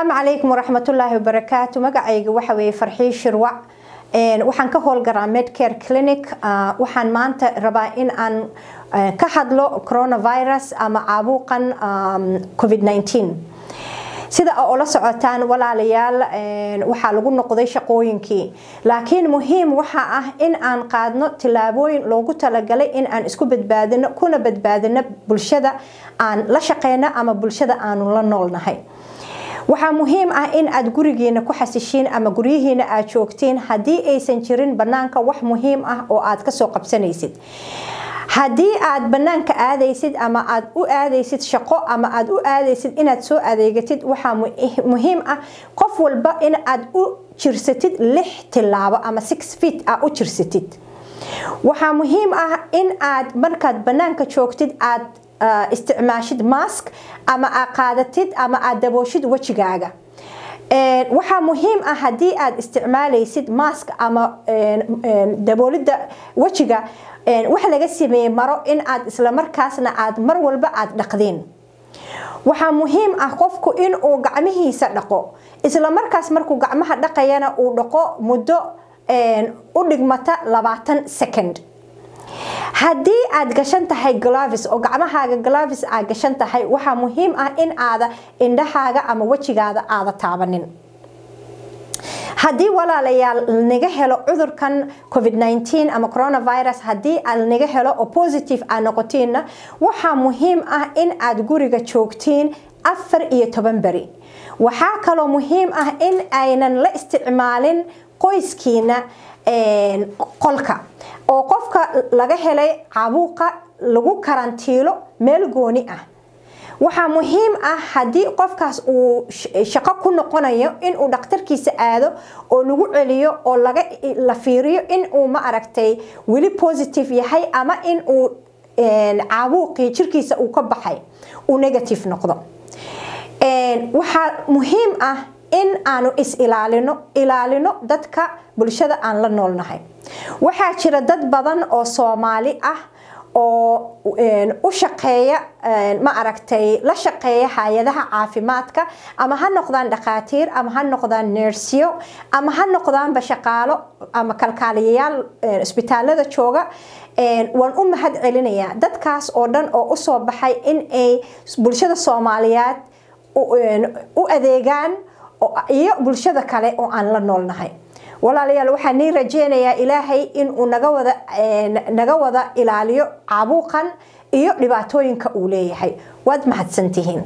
asalaamu calaykum waraxmatullaahi wabarakaatu. Magacayga waxa weeye farxii shirwac waxaan ka howlgaraa medcare clinic. Waxaan maanta rabaa in aan ka hadlo coronavirus ama caabuqan covid 19 sida oo la socotaan walaalayaal waxaa lagu noqday shaqooyinkii. Laakiin muhiim waxa ah in aan qaadno tillaabooyin loogu talagalay in aan isku badbaadino kuna badbaadino bulshada aan la shaqeyno ama bulshada aanu la noolnahay waxaa muhiim ah in aad gurigiina ku xasishiin ama guryihiina aad joogtiin haddii aysan jirin banaanka wax muhiim ah oo aad ka soo qabsanaysid. Haddii aad banaanka aadaysid ama aad u aadaysid shaqo ama aad u aadaysid inaad soo adeegatid waxaa muhiim ah qof walba in aad u jirsatid lix tilaabo ama six feet ah u jirsatid. Waxaa muhiim ah in aad markaad banaanka joogtid aad isticmaashid mask ama aad qaadatid ama aad dabooshid wejigaaga waxaa muhiim ah haddii aad isticmaalaysid mask ama daboolida wejiga wax laga sameeyey maro in aad islamarkaasna aad mar walba aad dhaqdeen waxaa muhiim ah qofku inuu gacmihiisa dhaqo islamarkaas markuu gacmaha dhaqayana uu dhaqo muddo u dhigmata labaatan second haddii aad gashan tahay glovis oo gacmahaaga glovis aad gashan tahay waxaa muhiim ah in aada indhahaaga ama wejigaada aada taabanin. Haddii walaalayaal naga helo cudurkan covid 19 ama coronavirus haddii naga helo oo positive aad noqotiinna waxaa muhiim ah in aad guriga joogtiin afar iyo toban beri. Waxaa kaloo muhiim ah in aynan la isticmaalin qoyskiina qolka. Oo qofka laga helay caabuuqa lagu karantiilo meel gooni ah. Waxaa muhiim ah haddii qofkaas uu shaqo ku noqonayo inuu dhakhtarkiisa aado oo lagu celiyo oo la fiiriyo inuu ma aragtay weli positive yahay ama in uu caabuuqii jirkiisa uu ka baxay uu negative noqdo. Waxaa muhiim ah in aanu is ilaalino dadka bulshada aan la noolnahay. Waxaa jira dad badan oo soomaali ah oo u shaqeeya ma aragtay la shaqeeya hay'adaha caafimaadka ama ha noqdaan dhakhaatiir ama ha noqdaan neersiyo ama ha noqdaanba shaqaalo ama kalkaaliyayaal isbitaalada jooga waan u mahad celinayaa. Dadkaas oo dhan oo u soo baxay in ay bulshada soomaaliyeed u adeegaan iyo bulshada kale oo aan la noolnahay. Walaalayaal waxaa nii rajeynayaa ilaahay inuu naga wada naga wada ilaaliyo caabuuqan iyo dhibaatooyinka uu leeyahay. Waad mahadsantihiin